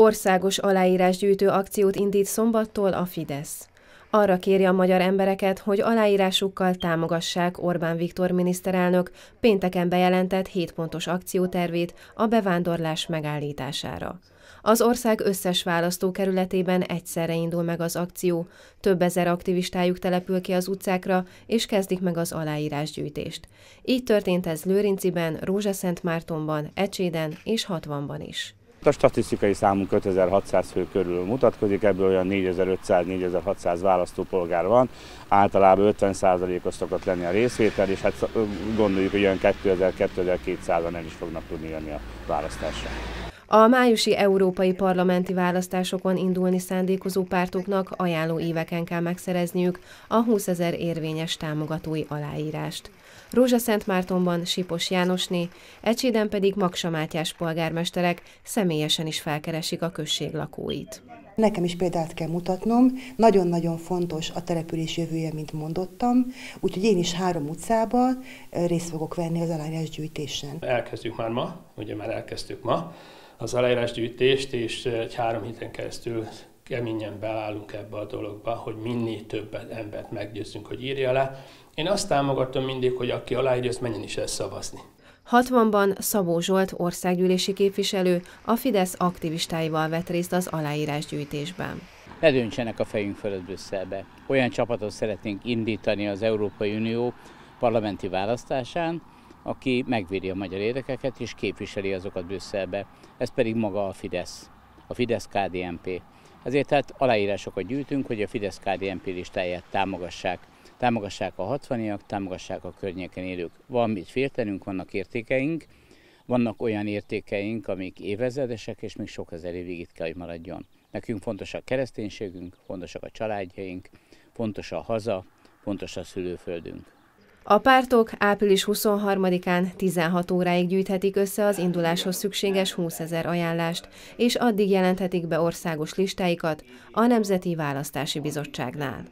Országos aláírásgyűjtő akciót indít szombattól a Fidesz. Arra kéri a magyar embereket, hogy aláírásukkal támogassák Orbán Viktor miniszterelnök pénteken bejelentett 7 pontos akciótervét a bevándorlás megállítására. Az ország összes választókerületében egyszerre indul meg az akció, több ezer aktivistájuk települ ki az utcákra, és kezdik meg az aláírásgyűjtést. Így történt ez Lőrinciben, Rózsaszentmártonban, Ecséden és Hatvanban is. A statisztikai számunk 5600 fő körül mutatkozik, ebből olyan 4500-4600 választópolgár van. Általában 50%-os szokott lenni a részvétel, és hát gondoljuk, hogy olyan 2000-2200-an nem is fognak tudni jönni a választásra. A májusi európai parlamenti választásokon indulni szándékozó pártoknak ajánló éveken kell megszerezniük a 20 ezer érvényes támogatói aláírást. Rózsaszentmártonban Sipos Jánosné, Ecséden pedig Maksa Mátyás polgármesterek személyesen is felkeresik a község lakóit. Nekem is példát kell mutatnom, nagyon-nagyon fontos a település jövője, mint mondottam, úgyhogy én is három utcában részt fogok venni az aláírásgyűjtésen. Elkezdjük már ma, ugye már elkezdtük ma, az aláírásgyűjtést, és egy három héten keresztül keményen beállunk ebbe a dologba, hogy minél több embert meggyőzzünk, hogy írja le. Én azt támogatom mindig, hogy aki aláírja, az menjen is el szavazni. 60-ban Szabó Zsolt országgyűlési képviselő a Fidesz aktivistáival vett részt az aláírásgyűjtésben. Ne döntsenek a fejünk fölött Brüsszelbe. Olyan csapatot szeretnénk indítani az Európai Unió parlamenti választásán, aki megvédi a magyar érdekeket és képviseli azokat Brüsszelbe. Ez pedig maga a Fidesz, a Fidesz-KDNP. Ezért tehát aláírásokat gyűjtünk, hogy a Fidesz-KDNP listáját támogassák. Támogassák a 60 támogassák a környéken élők. Van mit féltenünk, vannak értékeink, vannak olyan értékeink, amik évezredesek, és még sok ezer évig itt kell, hogy maradjon. Nekünk fontos a kereszténységünk, fontosak a családjaink, fontos a haza, fontos a szülőföldünk. A pártok április 23-án 16 óráig gyűjthetik össze az induláshoz szükséges 20 ezer ajánlást, és addig jelenthetik be országos listáikat a Nemzeti Választási Bizottságnál.